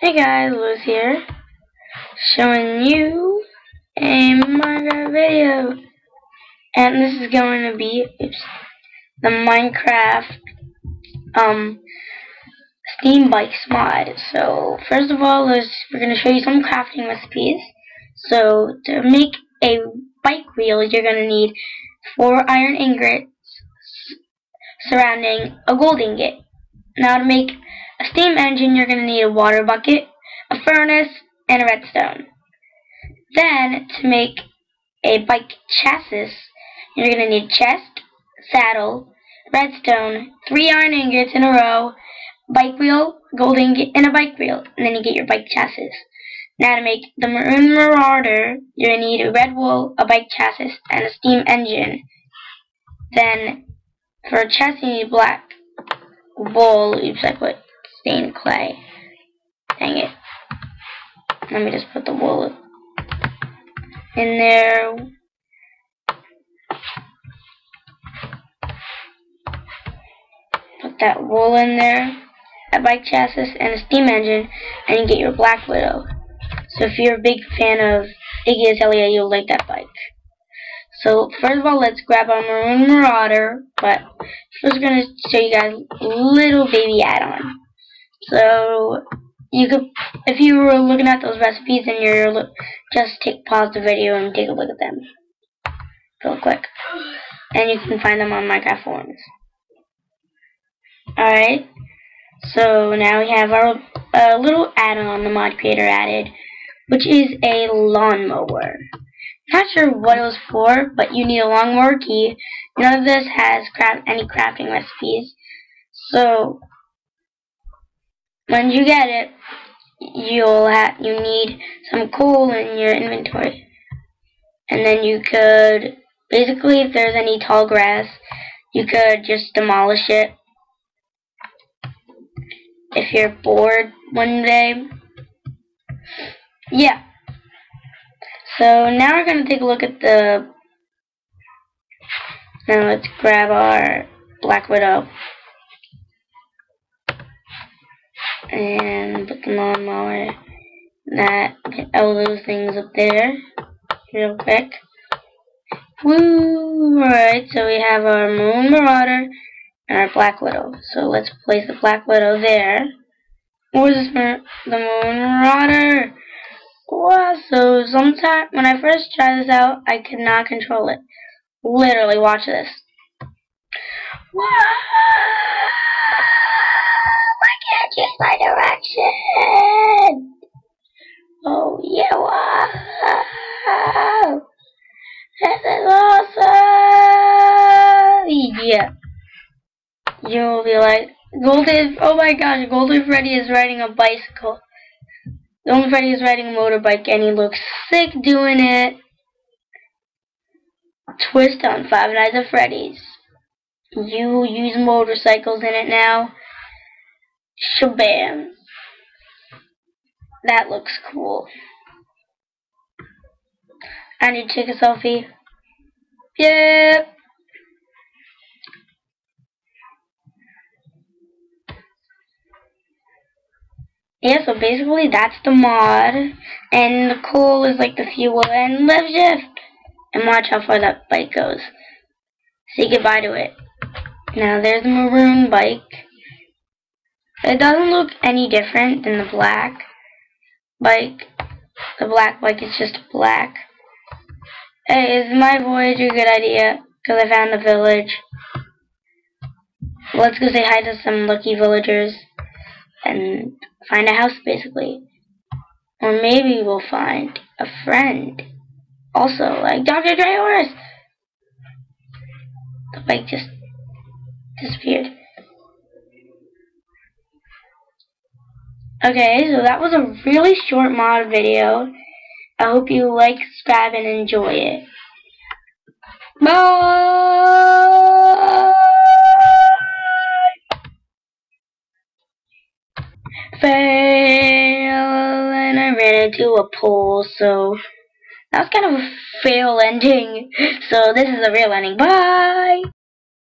Hey guys, Louis here, showing you a Minecraft video, and this is going to be oops, the Minecraft um Steam Bikes mod. So first of all, we're going to show you some crafting recipes. So to make a bike wheel, you're going to need four iron ingots surrounding a gold ingot. Now to make a steam engine, you're going to need a water bucket, a furnace, and a redstone. Then, to make a bike chassis, you're going to need chest, saddle, redstone, three iron ingots in a row, bike wheel, gold ingot, and a bike wheel. And then you get your bike chassis. Now to make the Maroon Marauder, you're going to need a red wool, a bike chassis, and a steam engine. Then, for a chassis, you need black wool. Oops, I put clay. Dang it. Let me just put the wool in there. Put that wool in there, a bike chassis, and a steam engine, and you get your Black Widow. So if you're a big fan of Iggy Azalea, you'll like that bike. So first of all, let's grab our Maroon Marauder, but first going to show you guys little baby add-on. So you could, if you were looking at those recipes and you're just take pause the video and take a look at them real quick, and you can find them on Minecraft forums. All right. So now we have our uh, little add-on the mod creator added, which is a lawnmower. Not sure what it was for, but you need a lawnmower key. None of this has craft any crafting recipes. So when you get it, you'll have you need some coal in your inventory, and then you could basically, if there's any tall grass, you could just demolish it. If you're bored one day, yeah. So now we're gonna take a look at the. Now let's grab our Black Widow. And put the lawnmower that all those things up there real quick. Woo! Alright, so we have our Maroon Marauder and our Black Widow. So let's place the Black Widow there. What is this the Maroon Marauder? Wow, so sometimes when I first tried this out, I could not control it. Literally, watch this. Wow! My direction. Oh yeah, wow. This is awesome. Yeah. You'll be like, Golden, oh my gosh, Golden Freddy is riding a bicycle. Golden Freddy is riding a motorbike and he looks sick doing it. Twist on Five Nights at Freddy's. You use motorcycles in it now. Shabam. That looks cool. I need to take a selfie. Yep. Yeah, so basically that's the mod. And the coal is like the fuel and left shift. And watch how far that bike goes. Say goodbye to it. Now there's the maroon bike. It doesn't look any different than the black bike. The black bike is just black. Hey, is my voyage a good idea? Because I found a village. Let's go say hi to some lucky villagers and find a house, basically. Or maybe we'll find a friend. Also, like Dr. Drayorus. The bike just disappeared. Okay, so that was a really short mod video. I hope you like, subscribe, and enjoy it. Bye! Fail, and I ran into a pole, so that was kind of a fail ending. So this is a real ending. Bye!